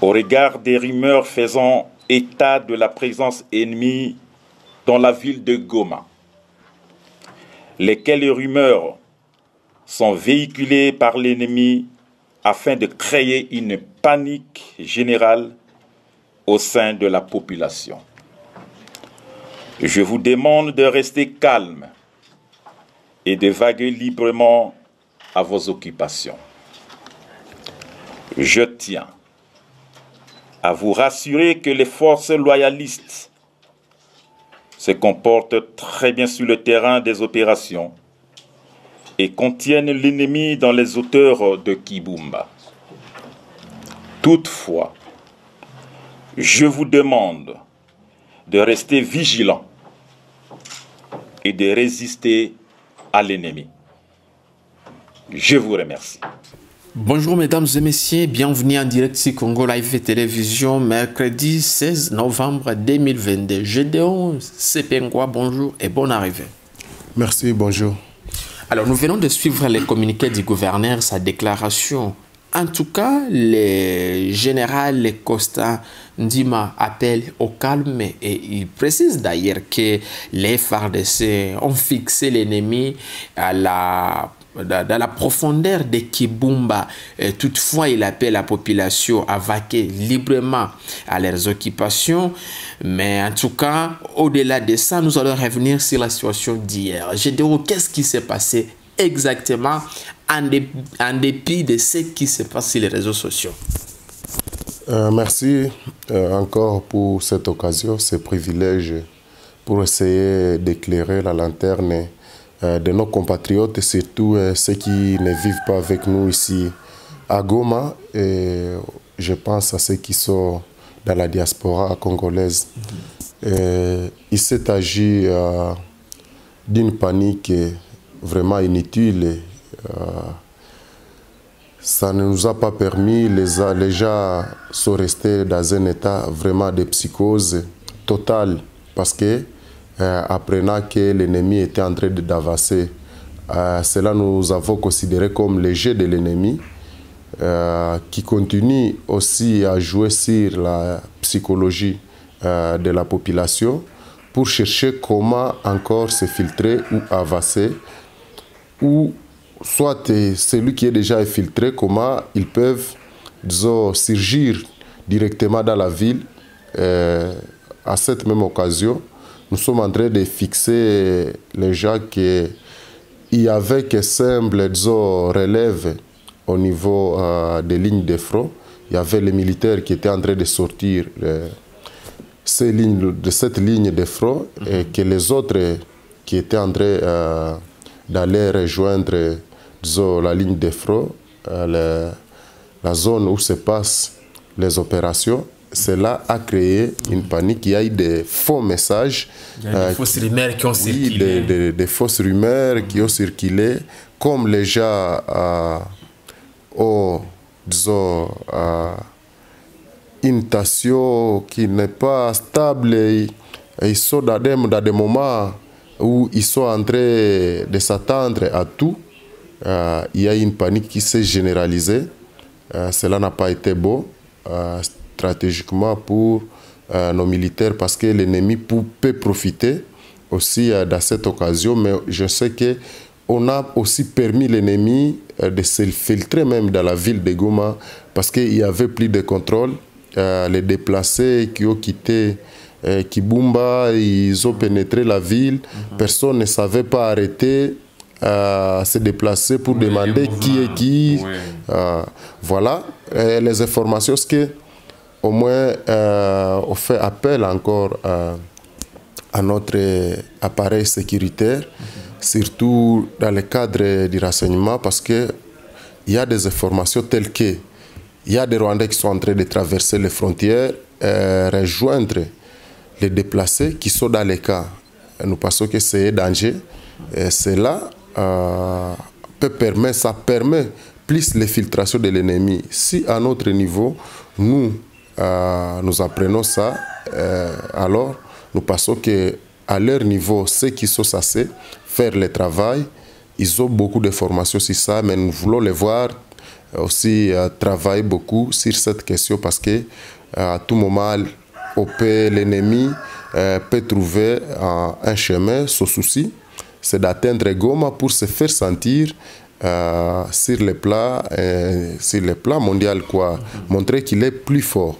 Au regard des rumeurs faisant état de la présence ennemie dans la ville de Goma, lesquelles rumeurs sont véhiculées par l'ennemi afin de créer une panique générale au sein de la population. Je vous demande de rester calme et de vaguer librement à vos occupations. Je tiens à vous rassurer que les forces loyalistes se comportent très bien sur le terrain des opérations et contiennent l'ennemi dans les hauteurs de Kibumba. Toutefois, je vous demande de rester vigilant et de résister à l'ennemi. Je vous remercie. Bonjour mesdames et messieurs, bienvenue en direct sur Congo Live Télévision, mercredi 16 novembre 2022. Gédéon Sepengwa, bonjour et bonne arrivée. Merci, bonjour. Alors nous venons de suivre les communiqués du gouverneur, sa déclaration. En tout cas, le général Costa Ndima appelle au calme et il précise d'ailleurs que les FARDC ont fixé l'ennemi à la dans la profondeur de Kibumba. Toutefois, il appelle la population à vaquer librement à leurs occupations. Mais en tout cas, au-delà de ça, nous allons revenir sur la situation d'hier. Je dirais, qu'est-ce qui s'est passé exactement en, dépit de ce qui se passe sur les réseaux sociaux euh, Merci euh, encore pour cette occasion, ce privilège pour essayer d'éclairer la lanterne euh, de nos compatriotes, et surtout ceux qui ne vivent pas avec nous ici à Goma. Et je pense à ceux qui sont dans la diaspora congolaise. Il s'est agi d'une panique vraiment inutile. Ça ne nous a pas permis, les, les gens sont restés dans un état vraiment de psychose totale parce que euh, apprenant que l'ennemi était en train d'avancer. Euh, cela nous avons considéré comme le jeu de l'ennemi euh, qui continue aussi à jouer sur la psychologie de la population pour chercher comment encore se filtrer ou avancer ou soit celui qui est déjà infiltré, comment ils peuvent disons, surgir directement dans la ville à cette même occasion nous sommes en train de fixer les gens qu'il y avait que simple disons, relève au niveau euh, des lignes de front. Il y avait les militaires qui étaient en train de sortir euh, ces lignes, de cette ligne de front et que les autres qui étaient en train euh, d'aller rejoindre la ligne de front, la zone où se passent les opérations, cela a créé une panique. Il y a eu des faux messages. Il y a des fausses rumeurs qui ont circulé. Des, des, fausses rumeurs qui ont circulé. Comme les gens euh, ont, disons, euh, une tension qui n'est pas stable. Et, ils sont dans des, dans des, moments où ils sont en train de s'attendre à tout. Euh, il y a une panique qui s'est généralisée. cela n'a pas été beau stratégiquement pour euh, nos militaires parce que l'ennemi peut profiter aussi euh, dans cette occasion. Mais je sais que on a aussi permis l'ennemi euh, de se filtrer même dans la ville de Goma parce qu'il y avait plus de contrôle. les déplacés qui ont quitté Kibumba, ils ont pénétré la ville. Mhm. Personne ne savait pas arrêter se déplacer pour demander qui est qui. voilà les informations. Ce que au moins euh, on fait appel encore euh, à notre appareil sécuritaire, surtout dans le cadre du renseignement, parce qu'il y a des informations telles que il y a des Rwandais qui sont en train de traverser les frontières, euh, rejoindre les déplacés qui sont dans les cas. Nous pensons que c'est danger. Cela peut permettre, ça permet plus l'infiltration de l'ennemi. Si à notre niveau, nous, nous apprenons ça, alors nous pensons que à leur niveau, ceux qui sont censés faire le travail, ils ont beaucoup de formations sur ça, mais nous voulons les voir aussi travailler beaucoup sur cette question parce que à tout moment, l'ennemi peut trouver un chemin. Son souci, c'est d'atteindre Goma pour se faire sentir euh, sur le plat, euh, sur le plan mondial, quoi, montrer qu'il est plus fort.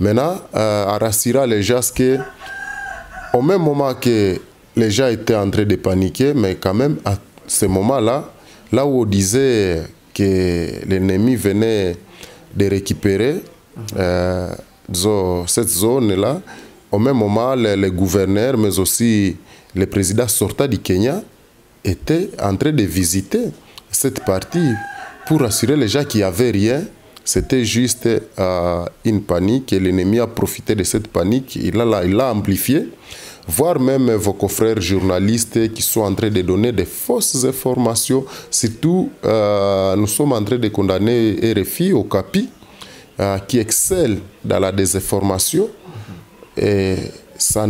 Maintenant, euh, rassurer les gens que, au même moment que les gens étaient en train de paniquer, mais quand même à ce moment-là, là où on disait que l'ennemi venait de récupérer cette zone-là, au même moment, les, gouverneurs, mais aussi le président sortant du Kenya, étaient en train de visiter cette partie pour assurer les gens qu'il n'y avait rien. C'était juste euh, une panique et l'ennemi a profité de cette panique. Il l'a il amplifié. Voire même vos confrères journalistes qui sont en train de donner des fausses informations. Surtout, euh, nous sommes en train de condamner RFI au CAPI euh, qui excelle dans la désinformation. Et ça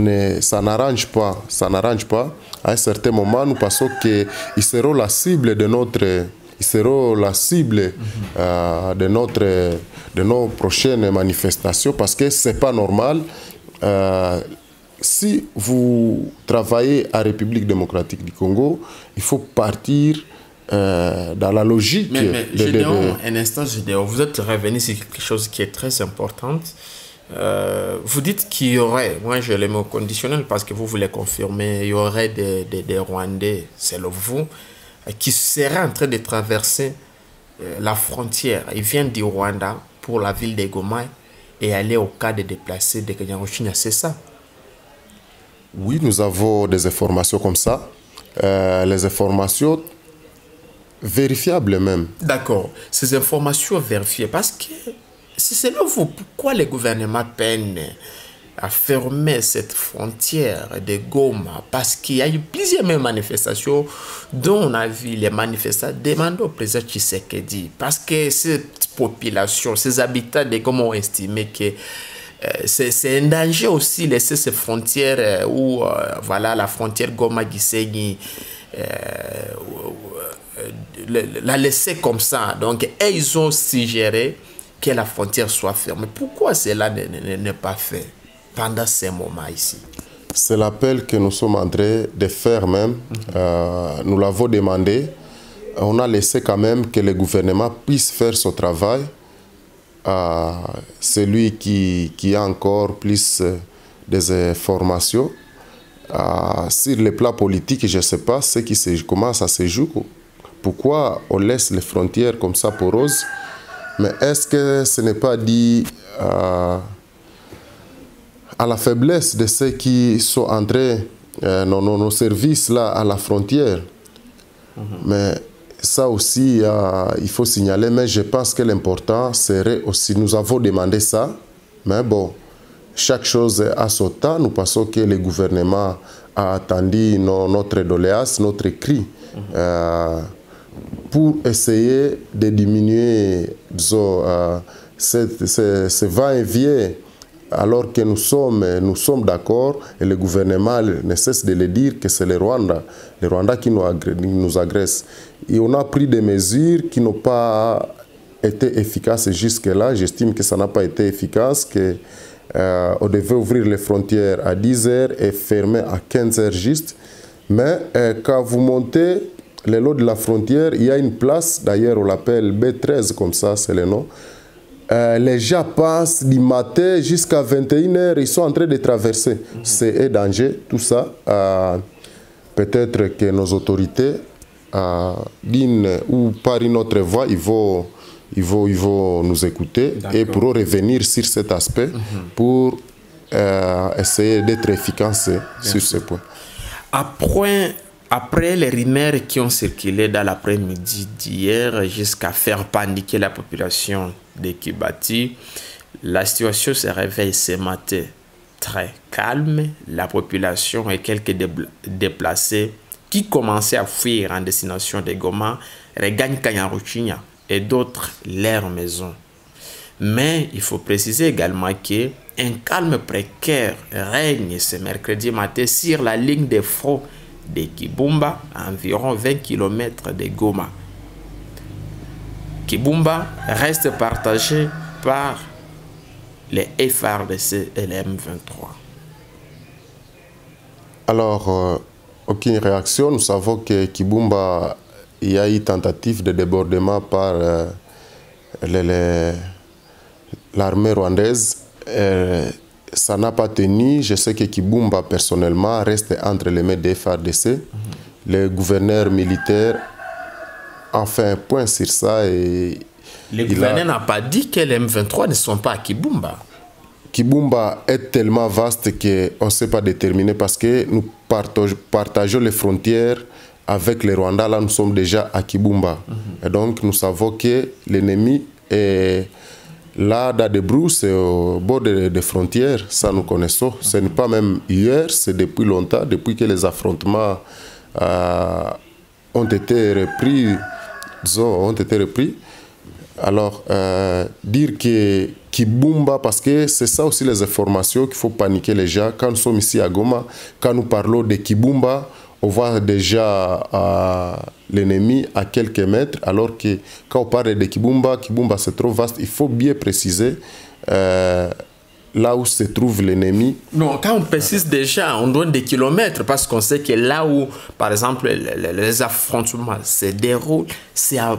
n'arrange pas. Ça n'arrange pas à un certain moment, nous pensons qu'ils seront la cible de notre ils seront la cible euh, de, notre, de nos prochaines manifestations parce que ce n'est pas normal. Euh, si vous travaillez à République démocratique du Congo, il faut partir euh, dans la logique. Mais, mais de, de, un instant, vous êtes revenu sur quelque chose qui est très important. Euh, vous dites qu'il y aurait, moi je le mets au conditionnel parce que vous voulez confirmer, il y aurait des, des, des Rwandais, c'est vous, qui seraient en train de traverser euh, la frontière. Ils viennent du Rwanda pour la ville de Goma et aller au cas de déplacés de Kanyaruchinya, c'est ça? Oui, nous avons des informations comme ça. Euh, les informations vérifiables même. D'accord. Ces informations vérifiées parce que c'est selon vous, pourquoi le gouvernement peine à fermer cette frontière de Goma? Parce qu'il y a eu plusieurs manifestations dont on a vu les manifestants demander au président Tshisekedi. Parce que cette population, ces habitants de Goma ont estimé que euh, c'est un danger aussi laisser ces frontières euh, où euh, voilà la frontière Goma Gisenyi la laisser comme ça donc et ils ont suggéré que la frontière soit fermée. Pourquoi cela n'est pas fait pendant ces moments ici? C'est l'appel que nous sommes en train de faire même. Euh, nous l'avons demandé. On a laissé quand même que le gouvernement puisse faire son travail. Euh, celui qui, qui a encore plus des informations. Euh, sur le plan politique, je ne sais pas ce qui se, commence à se jouer. Pourquoi on laisse les frontières comme ça poreuses? Mais est-ce que ce n'est pas dit euh, à la faiblesse de ceux qui sont entrés euh, dans nos, services là à la frontière? Mhm. Mais ça aussi, euh, il faut signaler. Mais je pense que l'important serait aussi, nous avons demandé ça, mais bon, chaque chose a son temps. Nous pensons que le gouvernement a attendu notre doléance, notre cri. Mhm pour essayer de diminuer disons, euh, ce, va-et-vient alors que nous sommes, nous sommes d'accord et le gouvernement ne cesse de le dire que c'est le Rwanda, le Rwanda qui nous, nous agresse. Et on a pris des mesures qui n'ont pas été efficaces jusque-là. J'estime que ça n'a pas été efficace, que euh, on devait ouvrir les frontières à 10 heures et fermer à 15 heures juste. Mais euh, quand vous montez le long de la frontière, il y a une place, d'ailleurs on l'appelle B13 comme ça, c'est le nom. Euh, les gens passent du matin jusqu'à 21h, ils sont en train de traverser. C'est un danger, tout ça. Euh, Peut-être que nos autorités, euh, d'une ou par une autre voie, ils vont, ils vont, ils vont nous écouter et pour revenir sur cet aspect mhm. pour euh, essayer d'être efficace sur ce point. Après après les rumeurs qui ont circulé dans l'après-midi d'hier jusqu'à faire paniquer la population de Kibati, la situation se réveille ce matin très calme. La population et quelques déplacés qui commençaient à fuir en destination de Goma regagnent Kanyaruchinya et d'autres leur maison. Mais il faut préciser également qu'un calme précaire règne ce mercredi matin sur la ligne de front de Kibumba, à environ 20 km de Goma. Kibumba reste partagé par les FRDC et les M23. Alors, euh, aucune réaction. Nous savons que Kibumba, il y a eu tentative de débordement par euh, l'armée rwandaise. Ça n'a pas tenu. Je sais que Kibumba, personnellement, reste entre les mains des FRDC. Mhm. Le gouverneur militaire a fait un point sur ça. Et le gouverneur n'a pas dit que les M23 ne sont pas à Kibumba. Kibumba est tellement vaste qu'on ne sait pas déterminer parce que nous partageons les frontières avec les Rwandais. Là, nous sommes déjà à Kibumba. Mhm. Et donc, nous savons que l'ennemi est là, des c'est au bord des, frontières. Ça, nous connaissons. Ce n'est pas même hier, c'est depuis longtemps, depuis que les affrontements euh, ont été repris. ont été repris. Alors, euh, dire que Kibumba, parce que c'est ça aussi les informations qu'il faut paniquer les gens. Quand nous sommes ici à Goma, quand nous parlons de Kibumba, on voit déjà euh, l'ennemi à quelques mètres, alors que quand on parle de Kibumba, Kibumba c'est trop vaste, il faut bien préciser euh, là où se trouve l'ennemi. Non, quand on précise déjà, on donne des kilomètres, parce qu'on sait que là où, par exemple, les, affrontements se déroulent, c'est à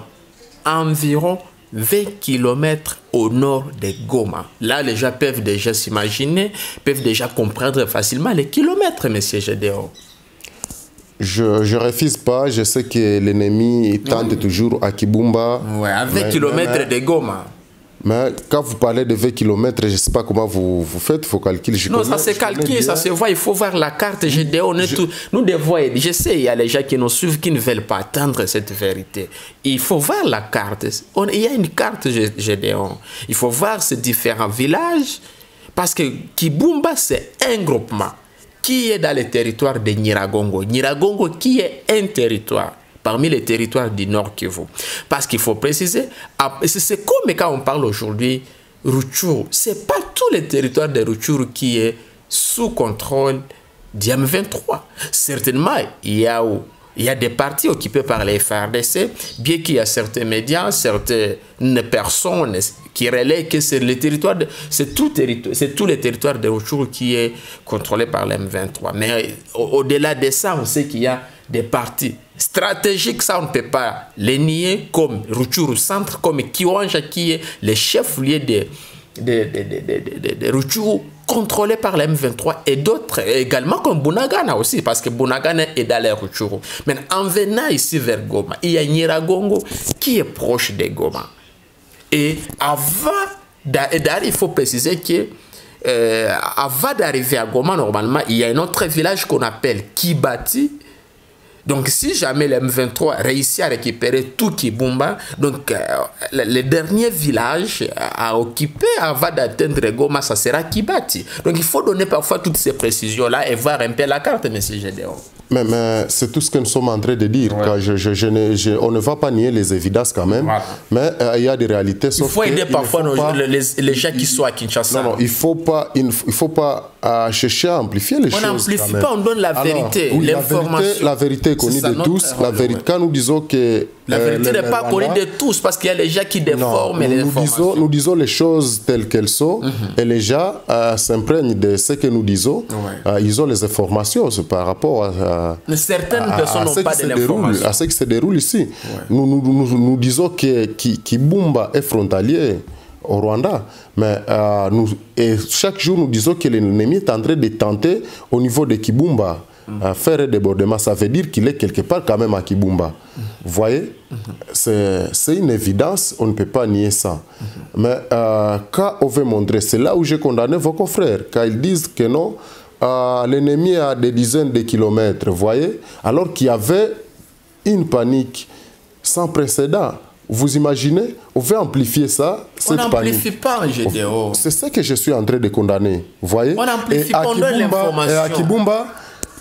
environ 20 km au nord de Goma. Là, les gens peuvent déjà s'imaginer, peuvent déjà comprendre facilement les kilomètres, monsieur Gédéon. Je ne refuse pas, je sais que l'ennemi tente toujours à Kibumba. Ouais, à 20 km de Goma. Mais quand vous parlez de 20 km, je ne sais pas comment vous, vous faites, il faut calculer. Je non, ça se calcule, ça se voit, il faut voir la carte. Je, je... nous devons, je sais, il y a les gens qui nous suivent qui ne veulent pas attendre cette vérité. Il faut voir la carte. il y a une carte Gédéon. Il faut voir ces différents villages. Parce que Kibumba, c'est un groupement qui est dans le territoire de Niragongo. Niragongo qui est un territoire parmi les territoires du Nord Kivu? Parce qu'il faut préciser, c'est comme quand on parle aujourd'hui Rutshuru, c'est pas tous les territoires de Rutshuru qui est sous contrôle d'IM 23. Certainement, il y a des parties occupées par les FRDC, bien qu'il y a certains médias, certaines personnes qui relaient que c'est le territoire, c'est tout, c'est tous les territoires de Rutshuru qui est contrôlé par l'M23. Mais au-delà de ça, on sait qu'il y a des parties stratégiques, ça on ne peut pas les nier, comme Ruchuru Centre, comme Kiwanja qui est le chef-lieu de, de, de, de, Ruchuru, contrôlé par la M23 et d'autres également comme Bunagana aussi, parce que Bunagana est dans les Ruchuru. Mais en venant ici vers Goma, il y a Niragongo qui est proche de Goma. Et avant, d'ailleurs, il faut préciser que euh, avant d'arriver à Goma, normalement, il y a un autre village qu'on appelle Kibati, donc, si jamais le M23 réussit à récupérer tout Kibumba, donc euh, le, dernier village à occuper avant d'atteindre Goma, ça sera Kibati. Donc, il faut donner parfois toutes ces précisions-là et voir un peu la carte, M. Gédéon. Mais, mais c'est tout ce que nous sommes en train de dire. Je, je, on ne va pas nier les évidences quand même, mais euh, il y a des réalités. il faut aider parfois les, gens qui sont à Kinshasa. Non, non, il ne faut pas, il faut pas euh, chercher à amplifier les choses. On n'amplifie pas, on donne la vérité, l'information. La vérité est connue de tous. La vérité, quand nous disons que la euh, vérité n'est pas connue de tous parce qu'il y a les gens qui déforment les nous disons, nous disons les choses telles qu'elles sont mhm. et les gens euh, s'imprègnent de ce que nous disons. Euh, ils ont les informations par rapport à, Mais certaines personnes n'ont pas d'informations. À ce qui se déroule ici. Nous, nous, nous, nous, disons que Kibumba est frontalier au Rwanda. Mais nous, et chaque jour, nous disons que l'ennemi est en train de tenter au niveau de Kibumba faire un débordement, ça veut dire qu'il est quelque part quand même à Kibumba. Vous voyez? C'est une évidence, on ne peut pas nier ça. Mais euh, quand on veut montrer, c'est là où j'ai condamné vos confrères, quand ils disent que non, euh, l'ennemi a des dizaines de kilomètres, vous voyez? Alors qu'il y avait une panique sans précédent. Vous imaginez On veut amplifier ça. On n'amplifie pas, GDO. C'est ça que je suis en train de condamner. Vous voyez? On amplifie, on donne l'information. Et à Kibumba,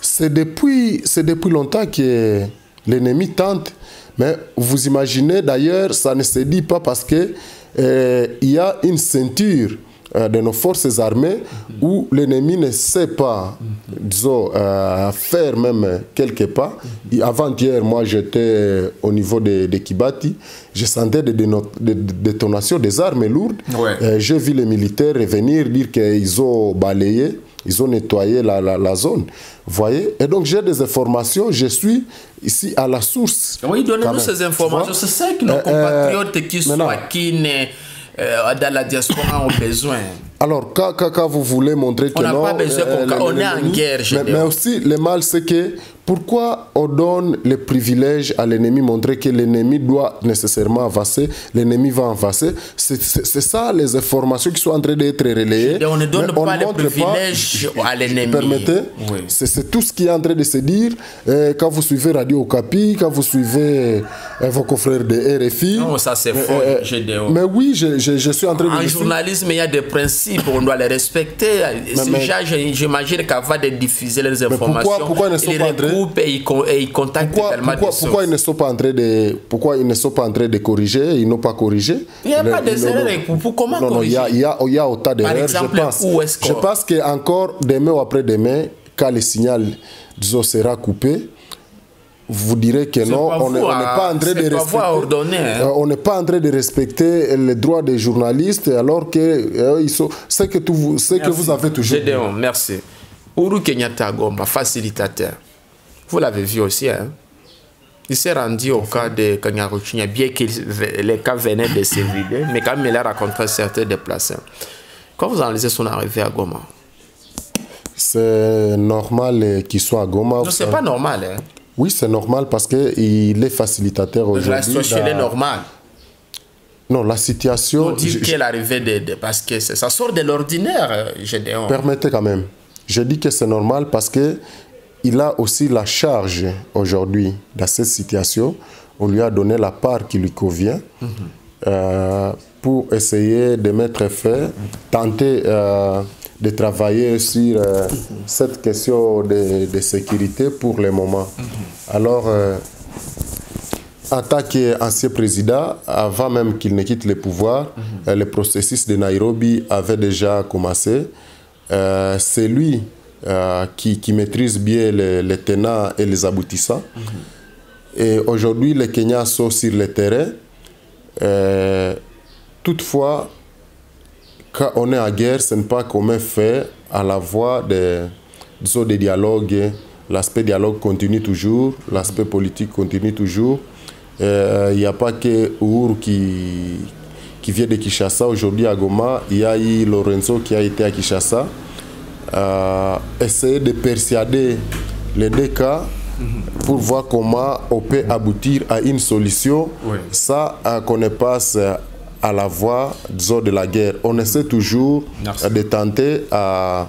c'est depuis, depuis longtemps que l'ennemi tente. Mais vous imaginez d'ailleurs, ça ne se dit pas parce que euh, y a une ceinture de nos forces armées où l'ennemi ne sait pas, disons, euh, faire même quelques pas. Avant-hier, moi, j'étais au niveau de, de Kibati, je sentais des détonations des armes lourdes. Ouais. Euh, J'ai vu les militaires revenir dire qu'ils ont balayé, ils ont nettoyé la, la- la zone. Voyez? Et donc, j'ai des informations, je suis ici à la source. Oui, donnez-nous ces informations. C'est ça que nos Euh, euh, compatriotes qui sont qui naissent, euh, dans la diaspora ont besoin. Alors, quand, quand- quand vous voulez montrer que On n'a non, pas besoin le- on est en guerre, Mais, mais aussi, le mal, c'est que pourquoi on donne les privilèges à l'ennemi, montrer que l'ennemi doit nécessairement avancer, l'ennemi va avancer? C'est ça les informations qui sont en train d'être relayées. Et on ne donne pas les privilèges à l'ennemi. Permettez? Oui. C'est tout ce qui est en train de se dire. Euh, quand vous suivez Radio Okapi, quand vous suivez euh, vos confrères de RFI. Non, ça c'est faux, euh, mais oui, je, je- je suis en train de En journalisme, il y a des principes, on doit les respecter. Ces gens, j'imagine qu'avant de diffuser les informations, pourquoi ils ne sont pas en train- recoupent et con- contactent Pourquoi, tellement pourquoi, de pourquoi ils ne sont pas en train de pourquoi ils ne sont pas en train de corriger ils n'ont pas corrigé? Il n'y a Le- pas des erreurs. pour- comment non non il y a corriger? il y a, il autant d'erreurs je exemple, pense où est-ce je pense que encore demain ou après demain quand le signal disons sera coupé vous direz que non, on n'est pas en train de respecter. hein. Euh, on n'est pas en train de respecter les droits des journalistes alors que euh, ils sont. C'est que tout vous, c'est que vous avez toujours. Gédéon, merci. Uru Kenyatta Gomba, facilitateur. Vous l'avez vu aussi, hein? Il s'est rendu au cas de Kanyaruchinya, bien que les cas venaient de se vider, mais quand même il a rencontré certains déplacés. Quand vous analysez son arrivée à Goma, C'est normal euh, qu'il soit à Goma. non, c'est pas normal, hein? Oui, c'est normal parce qu'il est facilitateur La aujourd'hui. situation elle est normale. Non, la situation. On dit qu'elle est arrivée de, de- parce que ça sort de l'ordinaire, euh, Gédéon. Permettez quand même. Je dis que c'est normal parce que il a aussi la charge aujourd'hui dans cette situation. On lui a donné la part qui lui convient euh, pour essayer de mettre fin, tenter euh, de travailler sur euh, cette question de, de sécurité pour le moment. Alors, euh, en tant qu'ancien président, avant même qu'il ne quitte le pouvoir, euh, le processus de Nairobi avait déjà commencé. C'est lui euh, qui, qui maîtrise bien les, les tenants et les aboutissants. Et aujourd'hui, les Kenyans sont sur le terrain. Euh, toutefois, quand on est en guerre, ce n'est pas qu'on met fait à la voie des, disons, des dialogues. L'aspect dialogue continue toujours, l'aspect politique continue toujours. Euh, Il n'y a pas que Uhuru qui, qui vient de Kinshasa. Aujourd'hui à Goma, il y a eu Lorenzo qui a été à Kinshasa. Euh, essayer de persuader les deux cas pour voir comment on peut aboutir à une solution. Oui. Ça, euh, qu'on ne passe à la voie disons, de la guerre. On essaie toujours Merci. de tenter à,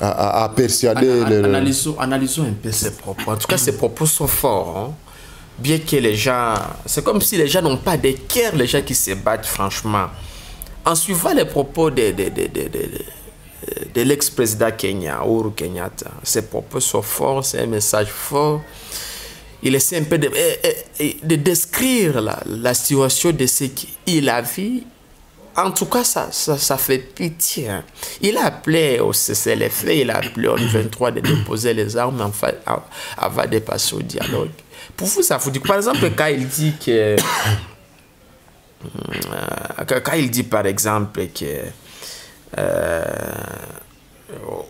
à, persuader Ana- les... analysons, analysons un peu ses propos. En tout cas, ses propos sont forts. hein. Bien que les gens. C'est comme si les gens n'ont pas de cœur, les gens qui se battent, franchement. En suivant les propos de, de, de, de, de- de l'ex-président Kenya, Uhuru Kenyatta, ses propos sont forts, c'est un message fort. Il essaie un peu de, eh, eh, de décrire la, situation de ce qu'il a vu en tout cas, ça, ça, fait pitié. hein. Il a appelé au CCLF, il a appelé au 23 de déposer les armes en fait, av- avant de passer au dialogue. Pour vous, ça vous dit Par exemple, quand il dit que. Euh, quand il dit par exemple que. Euh,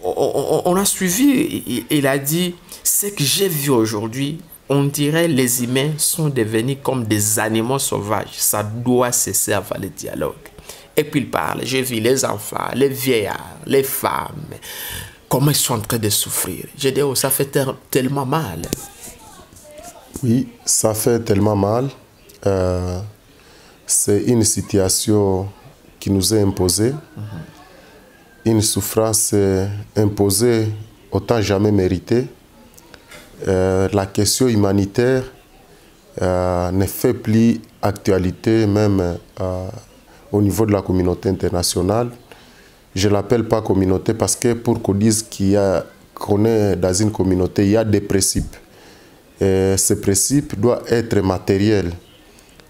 on, a suivi, il, il a dit ce que j'ai vu aujourd'hui, on dirait les humains sont devenus comme des animaux sauvages. Ça doit cesser avant le dialogue. Et puis il parle, j'ai vu les enfants, les vieillards, les femmes, comment ils sont en train de souffrir. J'ai dit, oh, ça fait tellement mal. Oui, ça fait tellement mal. Euh, c'est une situation qui nous est imposée. Une souffrance euh, imposée autant jamais méritée. Euh, la question humanitaire euh, ne fait plus actualité même au niveau de la communauté internationale. Je ne l'appelle pas communauté parce que pour qu'on dise qu'on est dans une communauté, il y a des principes. Et ce principe doit être matériel.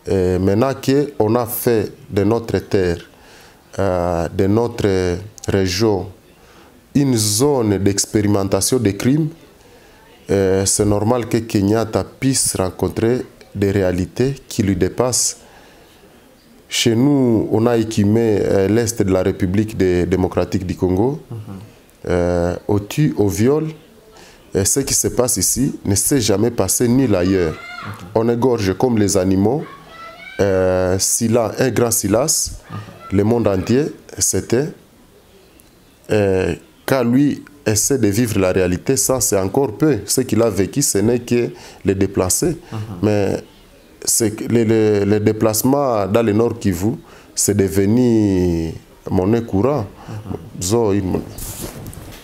Et maintenant qu'on a fait de notre terre, euh, de notre région, une zone d'expérimentation des crimes, euh, c'est normal que Kenyatta puisse rencontrer des réalités qui lui dépassent. Chez nous, on a équimé euh, l'Est de la République démocratique du Congo, euh, au tu, au viol. Et ce qui se passe ici ne s'est jamais passé ni ailleurs. On égorge comme les animaux. Euh, un grand Silas, le monde entier, c'était. Euh, quand lui essaie de vivre la réalité, ça c'est encore peu. Ce qu'il a vécu, ce n'est que les déplacés. Mais les, les, les, déplacements dans le Nord Kivu, c'est devenu monnaie courante.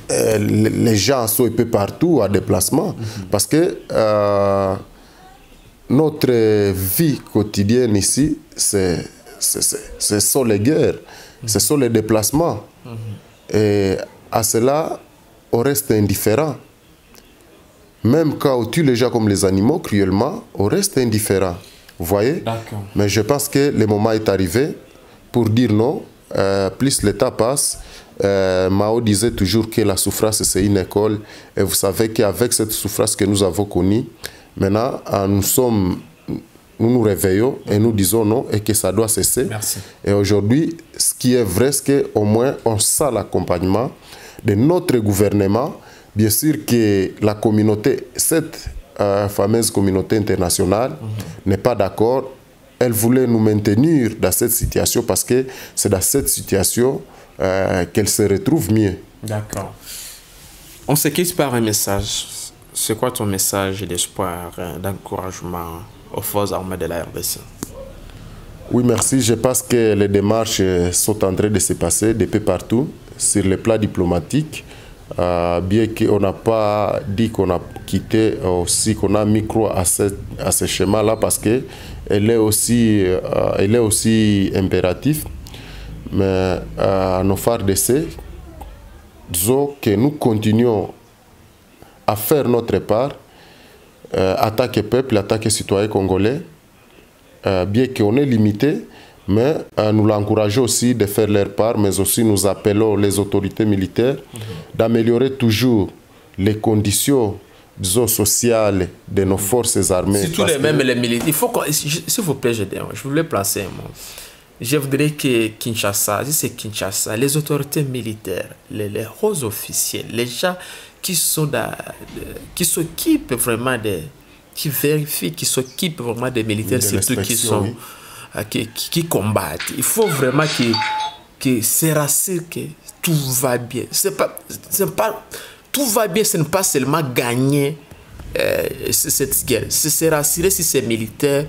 Euh, les gens sont un peu partout à déplacement parce que euh, notre vie quotidienne ici, c'est ce sont les guerres, ce sont les déplacements. Et à cela, on reste indifférent. Même quand on tue les gens comme les animaux, cruellement, on reste indifférent. Vous voyez? Mais je pense que le moment est arrivé pour dire non. Euh, plus l'état passe, euh, Mao disait toujours que la souffrance, c'est une école. Et vous savez qu'avec cette souffrance que nous avons connue, maintenant, nous sommes nous nous réveillons et nous disons non et que ça doit cesser. Merci. Et aujourd'hui, ce qui est vrai, c'est qu'au moins on sent l'accompagnement de notre gouvernement. Bien sûr que la communauté, cette euh, fameuse communauté internationale, n'est pas d'accord. Elle voulait nous maintenir dans cette situation parce que c'est dans cette situation euh, qu'elle se retrouve mieux. D'accord. On se quitte par un message. C'est quoi ton message d'espoir, euh, d'encouragement? Aux forces armées de la RDC Oui, merci. Je pense que les démarches sont en train de se passer de peu partout sur le plan diplomatique. Euh, bien qu'on n'a pas dit qu'on a quitté aussi, qu'on a micro à ce, à ce schéma-là parce que elle est aussi, euh, est aussi impérative. Mais euh, nos phares d'essai, que nous continuons à faire notre part, euh, attaquer peuple, attaquer citoyens congolais, euh, bien qu'on est limité, mais euh, nous l'encourageons aussi de faire leur part, mais aussi nous appelons les autorités militaires d'améliorer toujours les conditions disons, sociales de nos forces armées. Surtout les mêmes les militaires. Il faut S'il vous plaît, je, je voulais placer un mot. Je voudrais que Kinshasa, si c'est Kinshasa, les autorités militaires, les, les hauts officiels, les gens qui sont qui s'occupent vraiment des, qui vérifient, qui s'occupent vraiment des militaires, De surtout qui sont, oui. euh, qui, qui- qui combattent. Il faut vraiment qu'ils que se que tout va bien. C'est pas, c'est pas, tout va bien, ce n'est pas seulement gagner euh, cette guerre. C'est se rassurer si ces militaires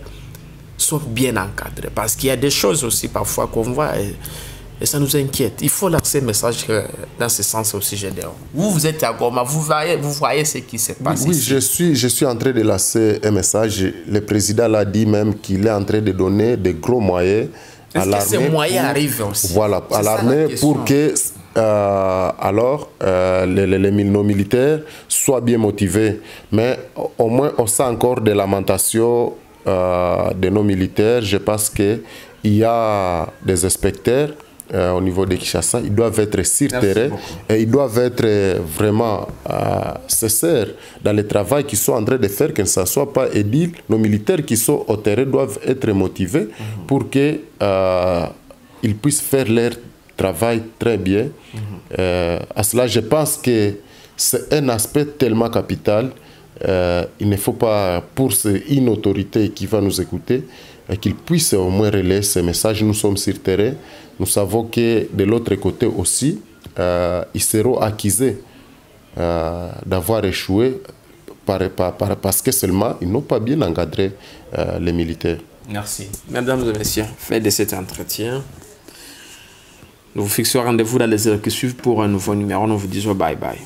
sont bien encadrés. Parce qu'il y a des choses aussi parfois qu'on voit et, et ça nous inquiète. Il faut lancer un message dans ce sens aussi, Gédéon. Vous, vous êtes à Goma, vous voyez, vous voyez ce qui se passe Oui, ici. je suis, je suis en train de lancer un message. Le président l'a dit même qu'il est en train de donner de gros moyens à Est-ce que l'armée. ces moyens pour- arrivent aussi? Voilà, à la l'armée pour que euh, alors euh, les, les- nos militaires soient bien motivés. Mais au- au moins, on sent encore des lamentations euh, de nos militaires. Je pense qu'il y a des inspecteurs euh, au niveau de Kinshasa. Ils doivent être sur Merci terrain beaucoup. et ils doivent être euh, vraiment euh, dans le travail qu'ils sont en train de faire, que ce ne soit pas édile. Nos militaires qui sont au terrain doivent être motivés pour que euh, puissent faire leur travail très bien. Euh, à cela, je pense que c'est un aspect tellement capital. Il ne faut pas, pour une autorité qui va nous écouter, euh, qu'il puisse au moins relayer ce message. Nous sommes sur terrain. Nous savons que de l'autre côté aussi, euh, ils seront accusés euh, d'avoir échoué par- par- par- parce que seulement ils n'ont pas bien encadré euh, les militaires. Merci. Mesdames et messieurs, fait de cet entretien, nous vous fixons rendez-vous dans les heures qui suivent pour un nouveau numéro. Nous vous disons bye bye.